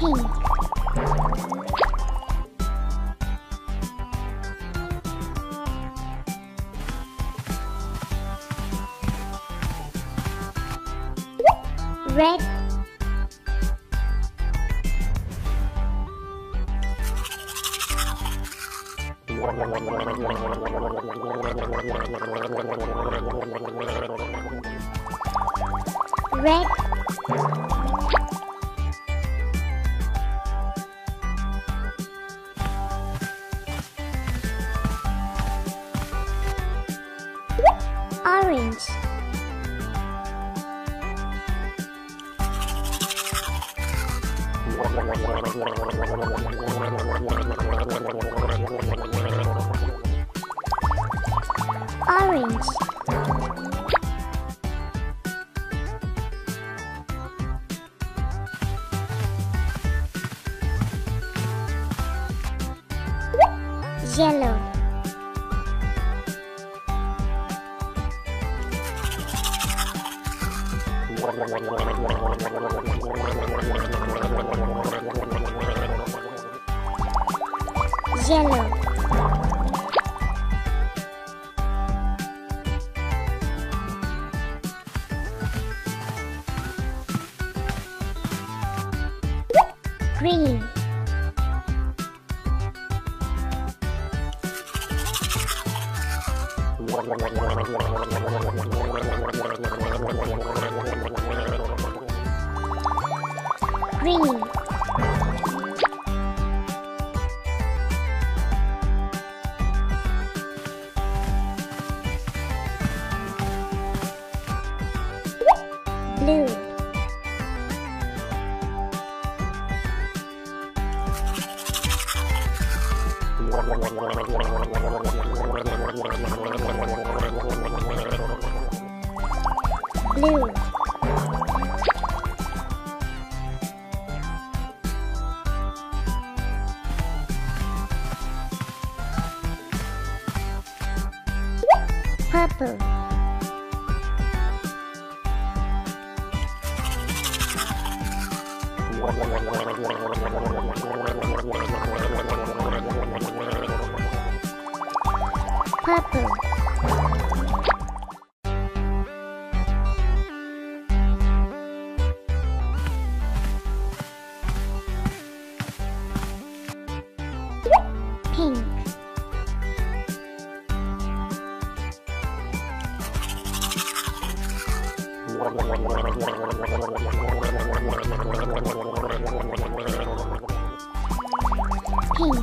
Pink. Red. Red. Orange. Yellow. Green. Green. Blue. Purple. Purple. Red.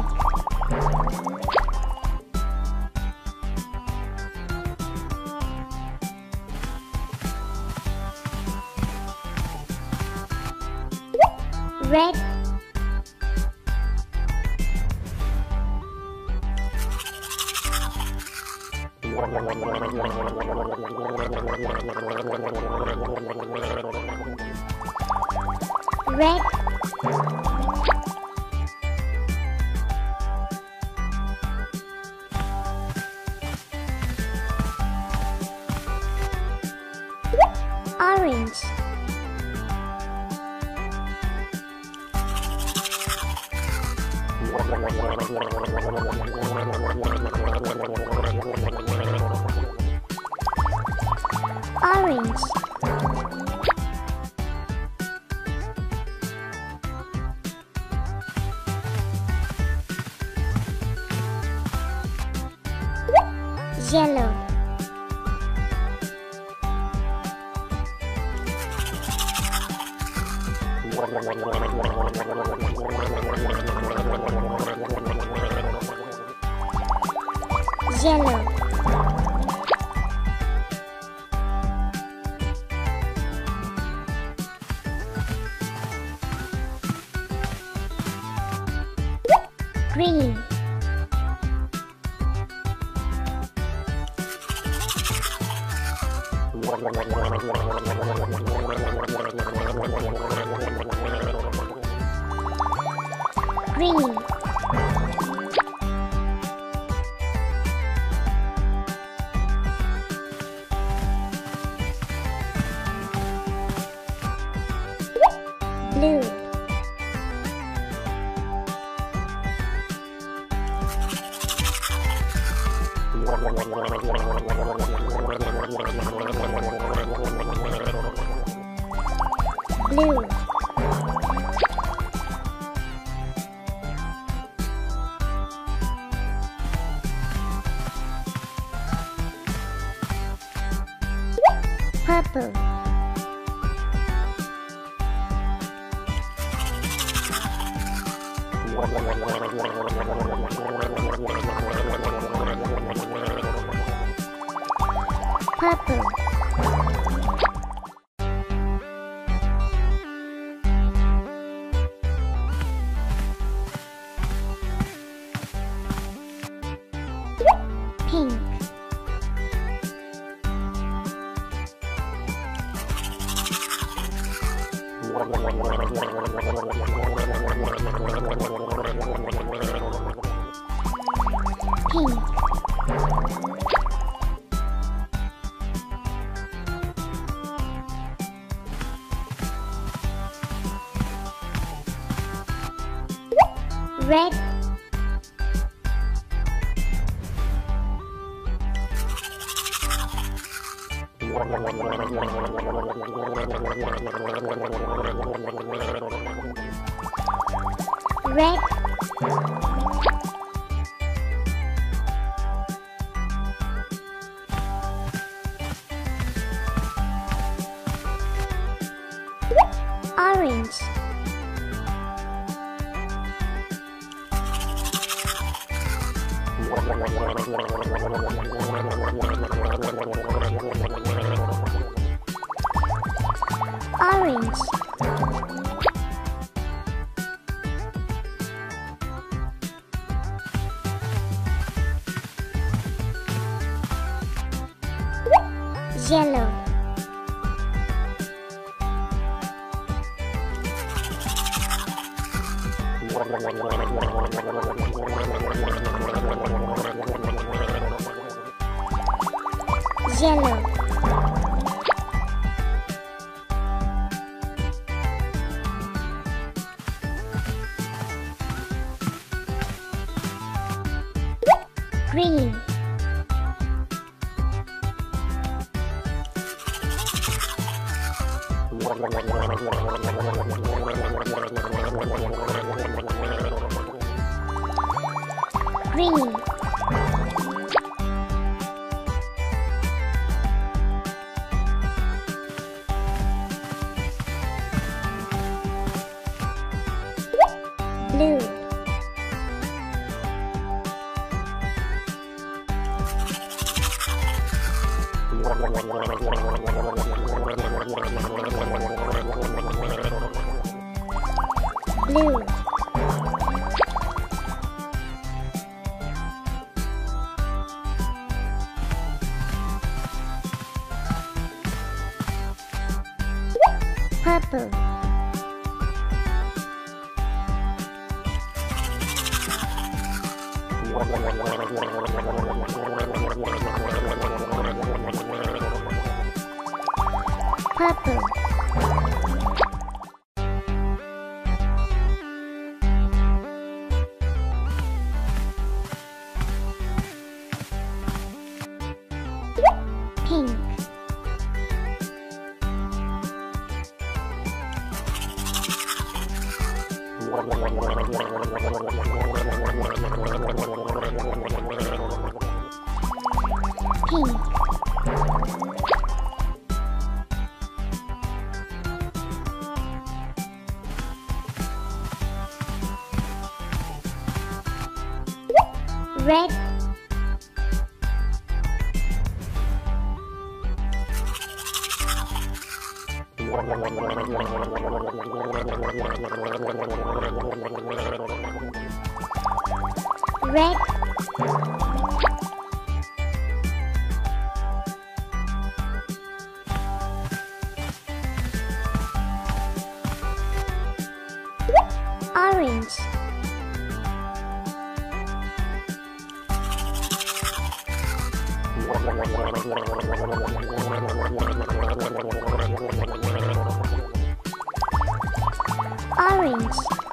Red. Orange. Yellow. Green. Green. Blue. Purple. Purple red. Red orange yellow. Green green. Blue purple. Purple pink red. Red Orange.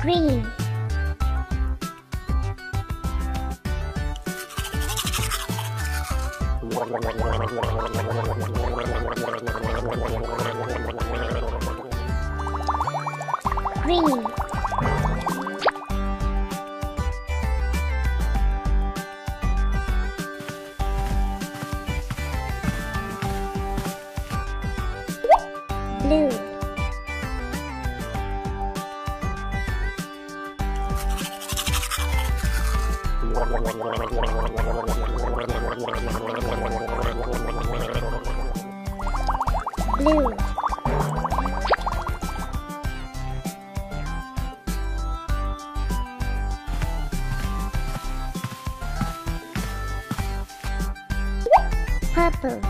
Green. Green. Blue. Purple.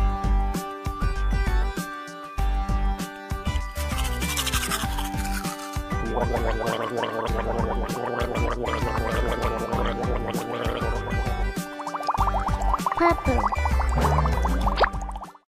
Purple.